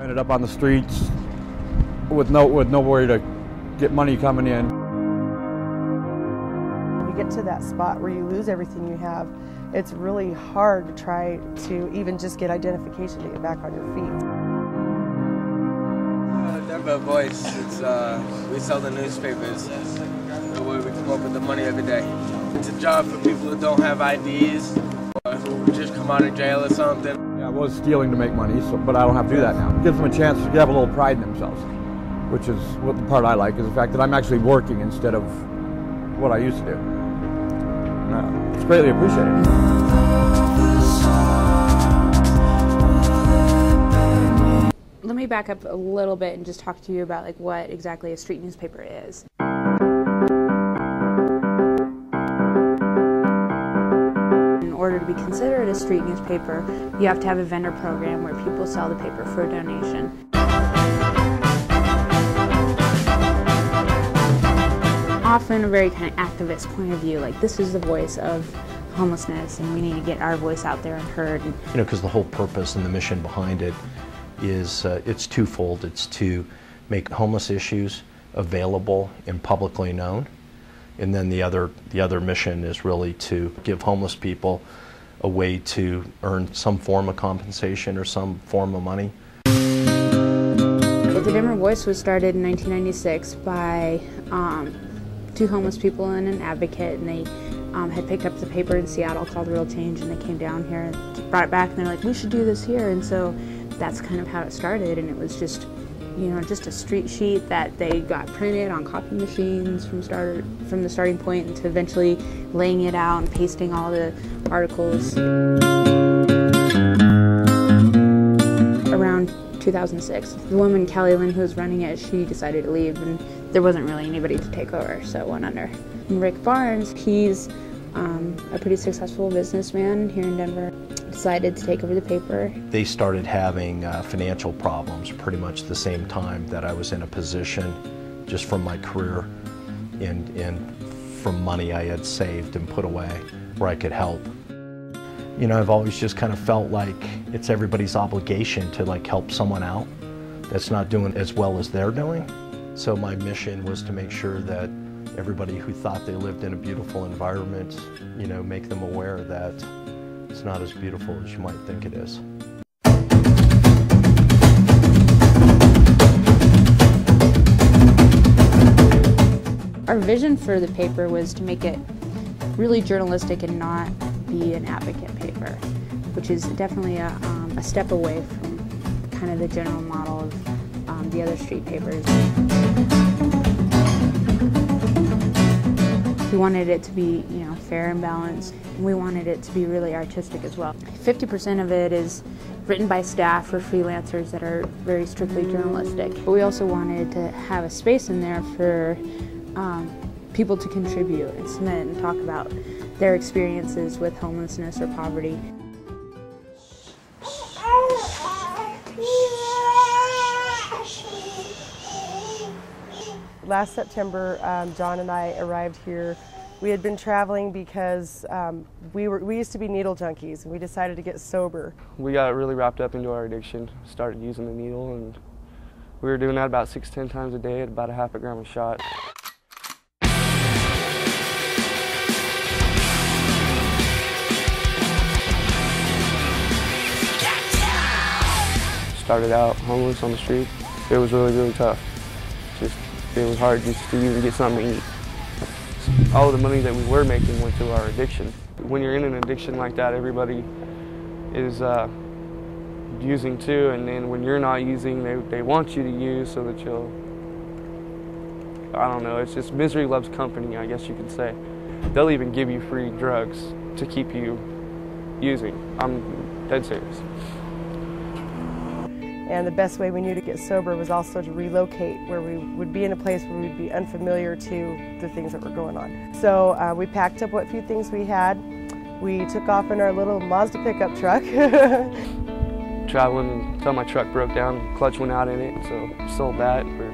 Ended up on the streets with no with nowhere to get money coming in. You get to that spot where you lose everything you have. It's really hard to try to even just get identification to get back on your feet. Uh, Denver Voice. It's uh, we sell the newspapers. The way we come up with the money every day. It's a job for people who don't have IDs or who just come out of jail or something. Was stealing to make money, so, but I don't have to do that now. Gives them a chance to have a little pride in themselves, which is what the part I like is the fact that I'm actually working instead of what I used to do. Uh, it's greatly appreciated. Let me back up a little bit and just talk to you about like what exactly a street newspaper is. Order to be considered a street newspaper, you have to have a vendor program where people sell the paper for a donation. Often a very kind of activist point of view, like this is the voice of homelessness and we need to get our voice out there and heard. You know, because the whole purpose and the mission behind it is uh, it's twofold. It's to make homeless issues available and publicly known, and then the other the other mission is really to give homeless people a way to earn some form of compensation or some form of money. The Denver Voice was started in 1996 by um, two homeless people and an advocate, and they um, had picked up the paper in Seattle called Real Change, and they came down here and brought it back, and they're like, we should do this here, and so that's kind of how it started, and it was just, you know, just a street sheet that they got printed on copy machines from start from the starting point to eventually laying it out and pasting all the articles. Around 2006, the woman Kelly Lynn who was running it, she decided to leave, and there wasn't really anybody to take over, so it went under. And Rick Barnes, he's um, a pretty successful businessman here in Denver decided to take over the paper. They started having uh, financial problems pretty much the same time that I was in a position, just from my career and, and from money I had saved and put away, where I could help. You know, I've always just kind of felt like it's everybody's obligation to like help someone out that's not doing as well as they're doing. So my mission was to make sure that everybody who thought they lived in a beautiful environment, you know, make them aware that it's not as beautiful as you might think it is. Our vision for the paper was to make it really journalistic and not be an advocate paper, which is definitely a, um, a step away from kind of the general model of um, the other street papers. We wanted it to be, you know, fair and balanced. We wanted it to be really artistic as well. 50% of it is written by staff or freelancers that are very strictly journalistic. But we also wanted to have a space in there for um, people to contribute and submit and talk about their experiences with homelessness or poverty. Last September, um, John and I arrived here. We had been traveling because um, we were we used to be needle junkies, and we decided to get sober. We got really wrapped up into our addiction, started using the needle, and we were doing that about six, ten times a day at about a half a gram a shot. Started out homeless on the street. It was really, really tough. It was hard just to even get something to eat. All the money that we were making went to our addiction. When you're in an addiction like that, everybody is uh, using too, and then when you're not using, they, they want you to use so that you'll, I don't know, it's just misery loves company, I guess you could say. They'll even give you free drugs to keep you using. I'm dead serious. And the best way we knew to get sober was also to relocate where we would be in a place where we'd be unfamiliar to the things that were going on. So uh, we packed up what few things we had. We took off in our little Mazda pickup truck. Traveling until my truck broke down, clutch went out in it, so sold that for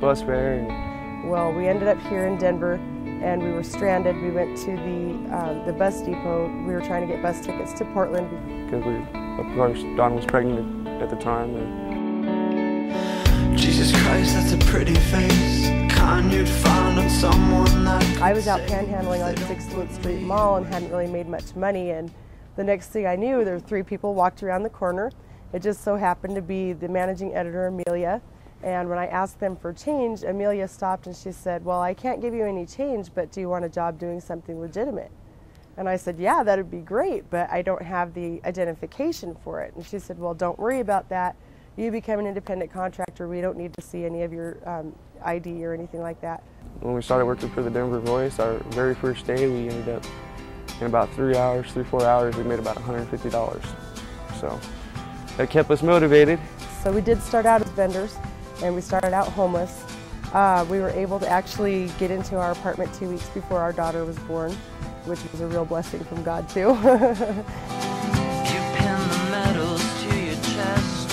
bus fare. And well, we ended up here in Denver and we were stranded. We went to the, uh, the bus depot. We were trying to get bus tickets to Portland. Because we, of course, Dawn was pregnant at the time. And Jesus Christ, that's a pretty face. Kind you'd find on someone that I was out panhandling on 16th Street Mall and hadn't really made much money. And the next thing I knew, there were three people walked around the corner. It just so happened to be the managing editor, Amelia. And when I asked them for change, Amelia stopped and she said, Well, I can't give you any change, but do you want a job doing something legitimate? And I said, Yeah, that'd be great, but I don't have the identification for it. And she said, Well, don't worry about that. You become an independent contractor. We don't need to see any of your um, ID or anything like that. When we started working for the Denver Voice, our very first day, we ended up in about three hours, three, four hours, we made about $150. So that kept us motivated. So we did start out as vendors and we started out homeless. Uh, we were able to actually get into our apartment two weeks before our daughter was born, which was a real blessing from God too. you pin the medals to your chest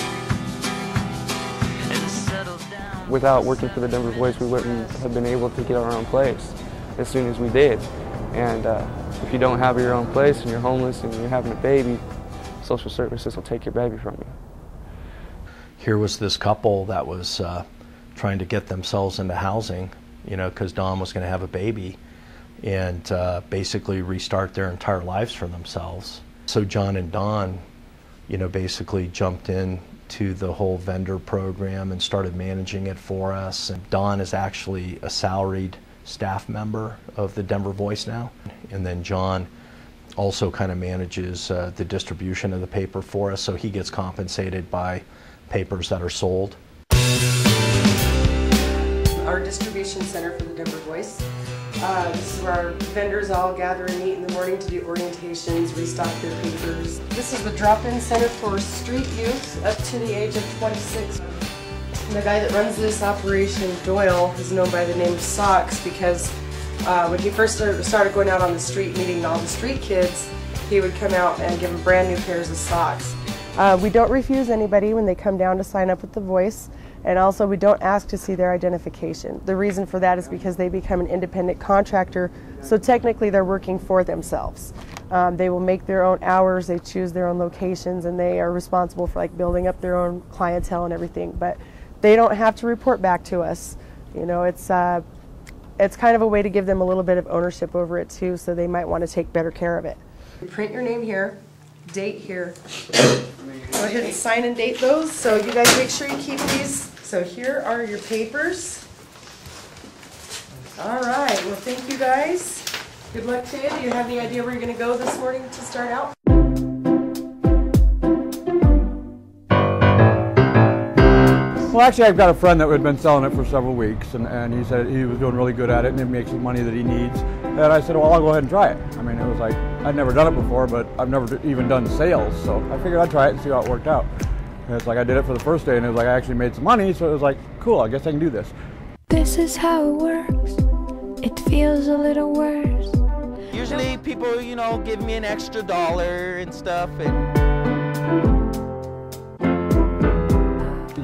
and settle down. Without working for the Denver Voice, we wouldn't have been able to get our own place as soon as we did. And uh, if you don't have your own place and you're homeless and you're having a baby, social services will take your baby from you. Here was this couple that was uh, trying to get themselves into housing, you know, because Dawn was going to have a baby and uh, basically restart their entire lives for themselves. So John and Dawn, you know, basically jumped in to the whole vendor program and started managing it for us. And Dawn is actually a salaried staff member of the Denver Voice now. And then John also kind of manages uh, the distribution of the paper for us, so he gets compensated by papers that are sold. our distribution center for the Denver Voice. Uh, this is where our vendors all gather and meet in the morning to do orientations, restock their papers. This is the drop-in center for street youth up to the age of 26. And the guy that runs this operation, Doyle, is known by the name Socks because uh, when he first started, started going out on the street meeting all the street kids, he would come out and give them brand new pairs of socks. Uh, we don't refuse anybody when they come down to sign up with the Voice. And also, we don't ask to see their identification. The reason for that is because they become an independent contractor, so technically they're working for themselves. Um, they will make their own hours, they choose their own locations, and they are responsible for like building up their own clientele and everything. But they don't have to report back to us. You know, it's uh, it's kind of a way to give them a little bit of ownership over it too, so they might want to take better care of it. Print your name here, date here. Go ahead and sign and date those. So you guys make sure you keep these. So here are your papers. All right. Well, thank you guys. Good luck to you. Do you have any idea where you're going to go this morning to start out? Well, actually, I've got a friend that had been selling it for several weeks, and, and he said he was doing really good at it, and it makes the money that he needs. And I said, well, I'll go ahead and try it. I mean, it was like, I'd never done it before, but I've never even done sales, so I figured I'd try it and see how it worked out. And it's like I did it for the first day, and it was like I actually made some money, so it was like, cool, I guess I can do this. This is how it works. It feels a little worse. Usually people, you know, give me an extra dollar and stuff and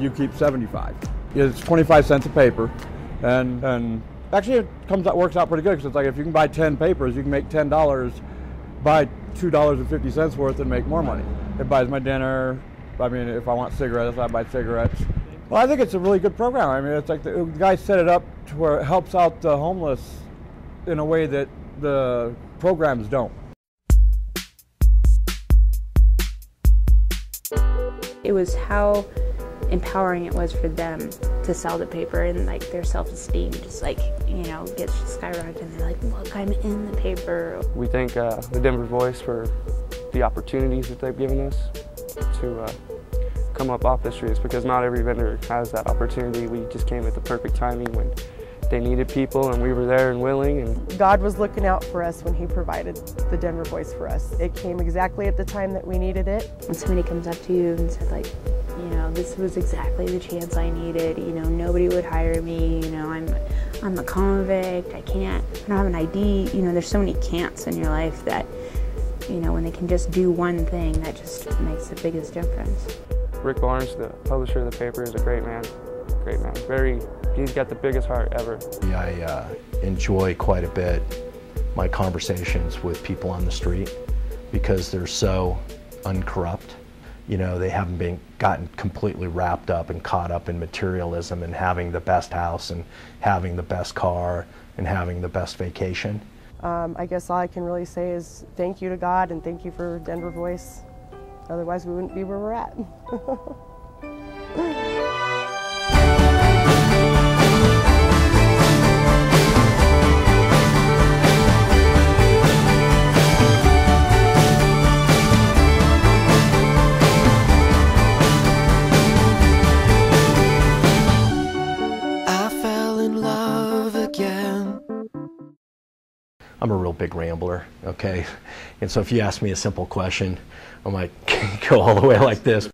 You keep 75. It's 25 cents a paper, and and actually it comes out works out pretty good because it's like if you can buy 10 papers, you can make ten dollars, buy two dollars and fifty cents worth, and make more money. It buys my dinner. I mean, if I want cigarettes, I buy cigarettes. Well, I think it's a really good program. I mean, it's like the, the guy set it up to where it helps out the homeless in a way that the programs don't. It was how empowering it was for them to sell the paper and like their self-esteem just like you know gets skyrocketed and they're like look i'm in the paper We thank uh, the Denver Voice for the opportunities that they've given us to uh, come up off the streets because not every vendor has that opportunity. We just came at the perfect timing when they needed people and we were there and willing and God was looking out for us when He provided the Denver Voice for us. It came exactly at the time that we needed it. when somebody comes up to you and said like you know this was exactly the chance i needed you know nobody would hire me you know i'm i'm a convict i can't i don't have an id you know there's so many can'ts in your life that you know when they can just do one thing that just makes the biggest difference Rick Barnes, the publisher of the paper, is a great man. Great man. Very, he's got the biggest heart ever. I uh, enjoy quite a bit my conversations with people on the street because they're so uncorrupt you know, they haven't been gotten completely wrapped up and caught up in materialism and having the best house and having the best car and having the best vacation. Um, I guess all I can really say is thank you to God and thank you for Denver Voice. Otherwise, we wouldn't be where we're at. I fell in love again. I'm a real big rambler, okay? And so if you ask me a simple question, I might go all the way like this.